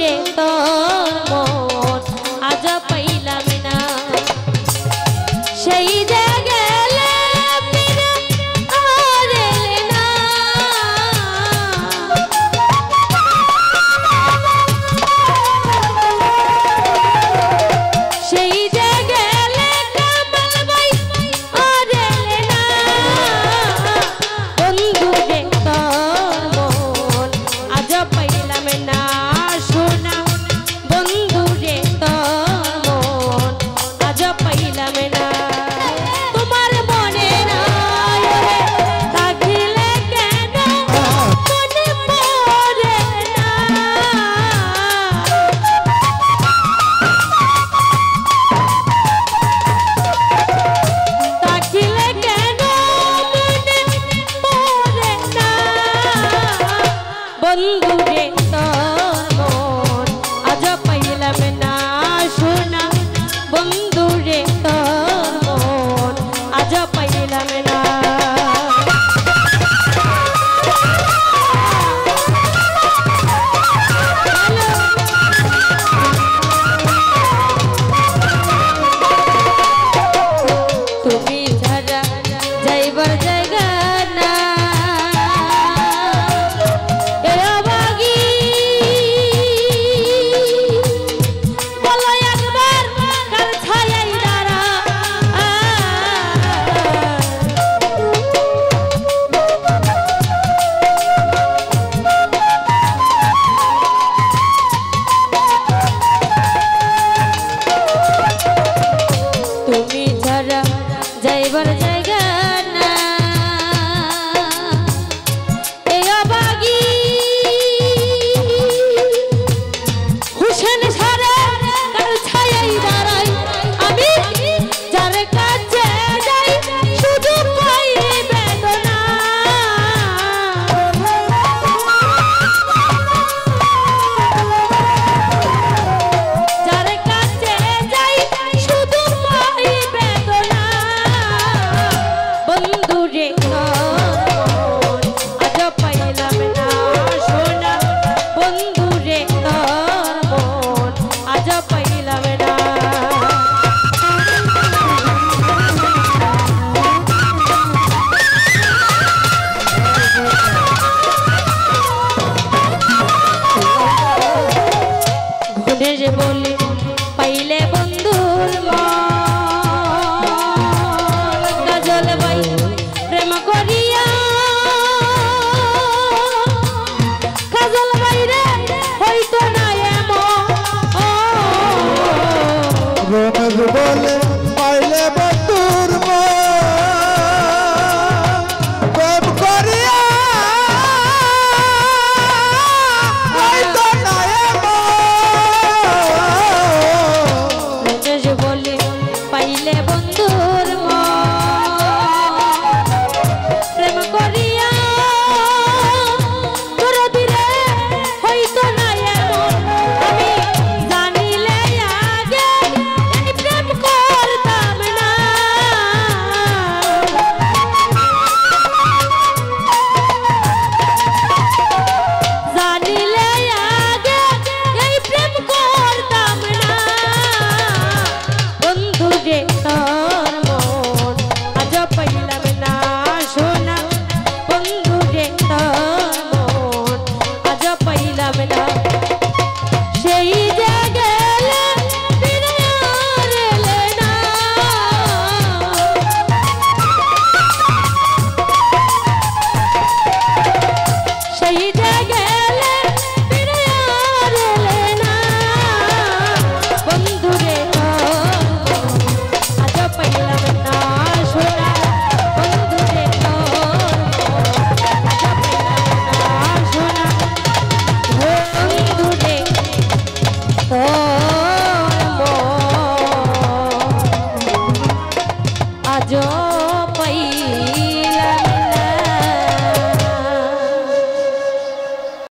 রে তো नाम